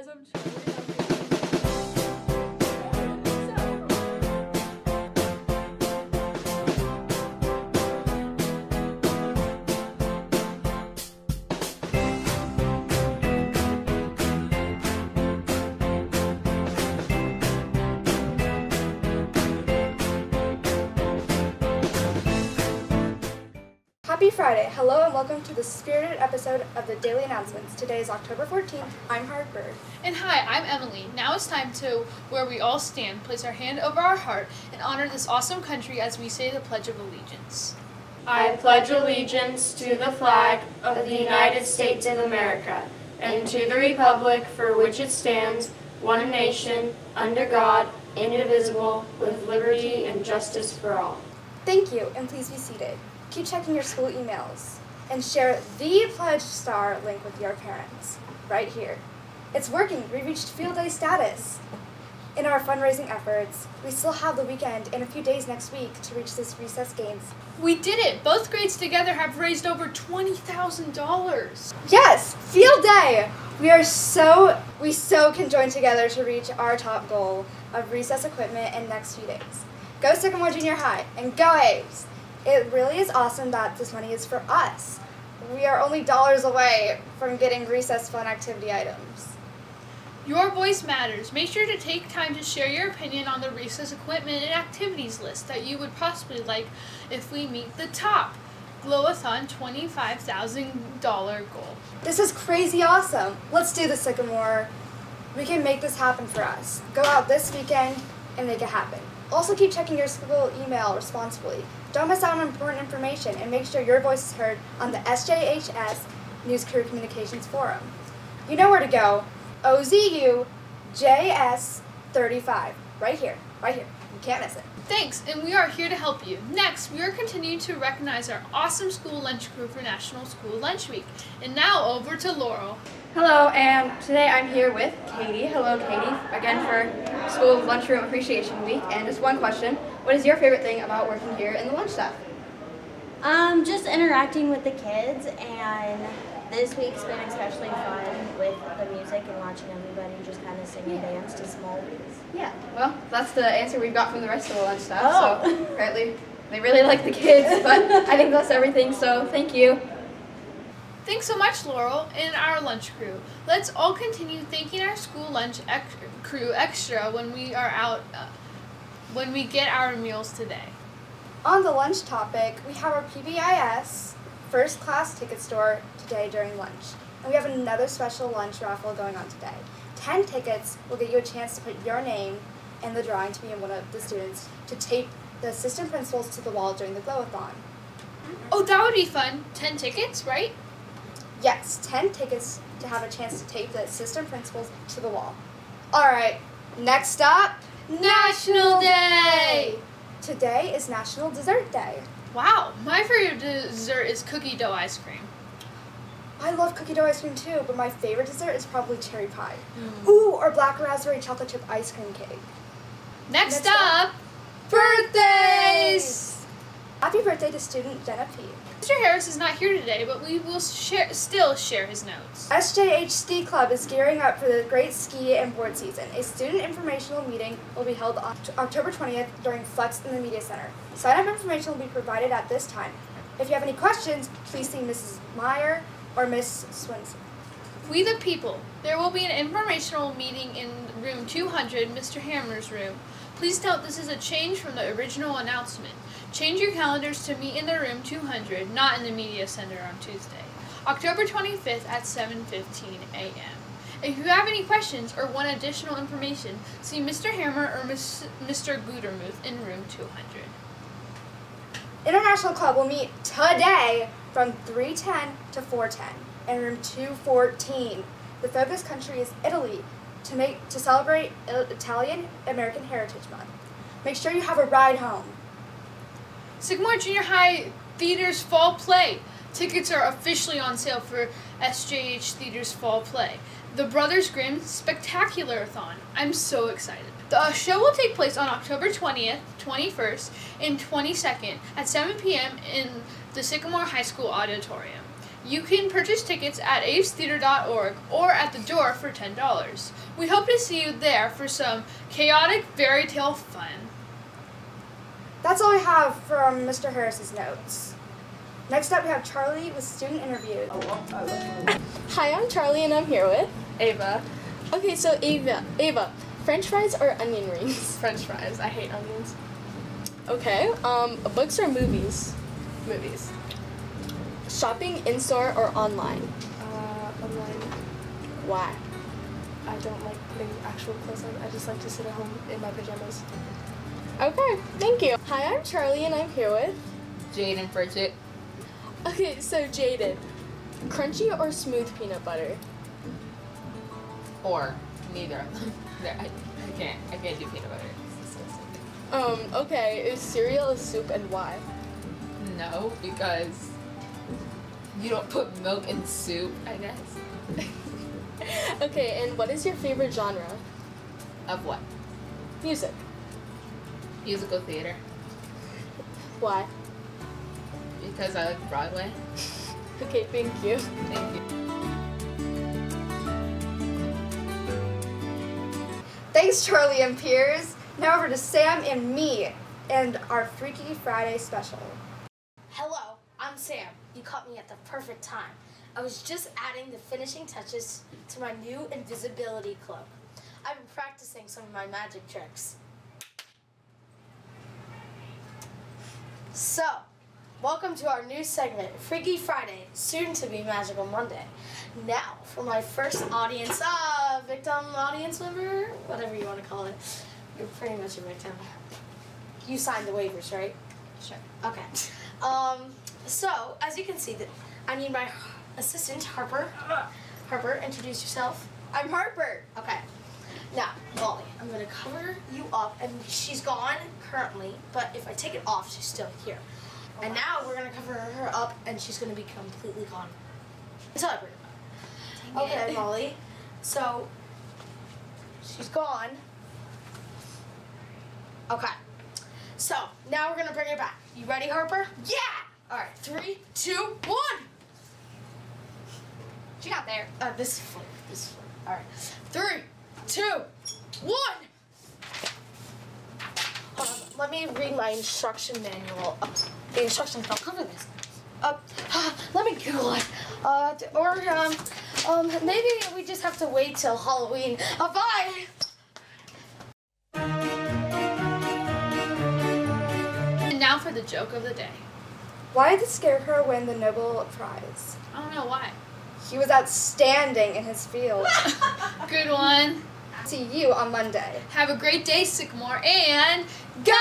guys, I'm Charlie. Happy Friday. Hello and welcome to the spirited episode of the Daily Announcements. Today is October 14th. I'm Harper. And hi, I'm Emily. Now it's time to where we all stand, place our hand over our heart, and honor this awesome country as we say the Pledge of Allegiance. I pledge allegiance to the flag of the United States of America and to the republic for which it stands, one nation, under God, indivisible, with liberty and justice for all. Thank you and please be seated. Keep checking your school emails and share the Pledge Star link with your parents right here. It's working. We reached field day status. In our fundraising efforts, we still have the weekend and a few days next week to reach this recess gains. We did it! Both grades together have raised over $20,000. Yes, field day. We are so we so can join together to reach our top goal of recess equipment in next few days. Go Sycamore Junior High and go A's! It really is awesome that this money is for us. We are only dollars away from getting recess fun activity items. Your voice matters. Make sure to take time to share your opinion on the recess equipment and activities list that you would possibly like if we meet the top Glowathon $25,000 goal. This is crazy awesome. Let's do this, Sycamore. We can make this happen for us. Go out this weekend and make it happen. Also, keep checking your school email responsibly. Don't miss out on important information and make sure your voice is heard on the SJHS News Career Communications Forum. You know where to go. OZU JS 35. Right here. Right here. You can't miss it. Thanks, and we are here to help you. Next, we are continuing to recognize our awesome school lunch crew for National School Lunch Week. And now over to Laurel. Hello, and today I'm here with Katie. Hello, Katie, again for School Lunchroom Appreciation Week. And just one question What is your favorite thing about working here in the lunch staff? Um, just interacting with the kids, and this week's been especially fun with the music and watching everybody just kind of sing and dance to small beats. Yeah, well, that's the answer we've got from the rest of the lunch staff. Oh. So apparently they really like the kids, but I think that's everything, so thank you. Thanks so much, Laurel, and our lunch crew. Let's all continue thanking our school lunch ex- crew extra when we are out, uh, when we get our meals today. On the lunch topic, we have our PBIS first class ticket store today during lunch. And we have another special lunch raffle going on today. 10 tickets will get you a chance to put your name in the drawing to be in one of the students to tape the assistant principals to the wall during the glowathon. Oh, that would be fun. 10 tickets, right? Yes, 10 tickets to have a chance to tape the assistant principals to the wall. All right, next up, National Day! today is National Dessert Day. Wow, my favorite dessert is cookie dough ice cream. I love cookie dough ice cream too, but my favorite dessert is probably cherry pie. Hmm. Ooh, or black raspberry chocolate chip ice cream cake. Next, Next up, Birthdays! Happy birthday to student Jenna P. Mr. Harris is not here today, but we will share, still share his notes. SJH Ski Club is gearing up for the great ski and board season. A student informational meeting will be held on October 20th during Flex in the Media Center. Sign up information will be provided at this time. If you have any questions, please see Mrs. Meyer or Miss Swinson. We the people. There will be an informational meeting in room 200, Mr. Hammer's room. Please note this is a change from the original announcement. Change your calendars to meet in the room 200, not in the media center on Tuesday, October 25th at 7:15 a.m. If you have any questions or want additional information, see Mr. Hammer or Miss, Mr. Gutermuth in room 200. International Club will meet today from 310 to 410 in room 214. The focus country is Italy to make to celebrate Italian American Heritage Month. Make sure you have a ride home. Sycamore Junior High Theater's Fall Play. Tickets are officially on sale for SJH Theater's Fall Play. The Brothers Grimm Spectaculathon. I'm so excited. The show will take place on October 20th, 21st, and 22nd at 7 p.m. in the Sycamore High School auditorium. You can purchase tickets at avestheater.org or at the door for $10. We hope to see you there for some chaotic fairy tale fun. That's all we have from Mr. Harris's notes. Next up, we have Charlie with student interview. Hi, I'm Charlie and I'm here with Ava. Okay, so Ava, Ava, French fries or onion rings? French fries. I hate onions. Okay, um, books or movies? Movies. Shopping in store or online? Uh, online. Why? I don't like putting actual clothes on. I just like to sit at home in my pajamas. Okay, thank you. Hi, I'm Charlie and I'm here with. Jaden Bridget. Okay, so Jaden, crunchy or smooth peanut butter? Or neither of them. I, I can't. I can't do peanut butter. Um, okay, is cereal a soup and why? No, because you don't put milk in soup. I guess. Okay, and what is your favorite genre? Of what? Music. Musical theater. Why? Because I like Broadway. Okay, thank you. Thank you. Thanks, Charlie and peers. Now over to Sam and me and our Freaky Friday special. Hello, I'm Sam. You caught me at the perfect time. I was just adding the finishing touches to my new invisibility cloak. I've been practicing some of my magic tricks. So, welcome to our new segment, Freaky Friday, soon to be Magical Monday. Now, for my first audience, uh, victim audience member, whatever you want to call it. You're pretty much a victim. You signed the waivers, right? Sure. Okay. Um, so, as you can see, that I need my assistant, Harper. Harper, introduce yourself. I'm Harper. Okay. Now, Molly, I'm going to cover you up, and she's gone currently, but if I take it off, she's still here. And now we're going to cover her up, and she's going to be completely gone. Tell everyone. Okay, Molly. So, she's gone. Okay. So, now we're to bring her back. You ready, Harper? Yeah! All right, three, two, one! She's not there. Uh, this is fun. This is fun. All right. Three, two, one. On. Let me read my instruction manual. Uh, the instructions don't come cover this. Uh, let me Google it. Uh, or um, um, maybe we just have to wait till Halloween. Uh, bye. For the joke of the day. Why did the Scarecrow win the Nobel Prize? I don't know why. He was outstanding in his field. Good one. See you on Monday. Have a great day, Sycamore, and go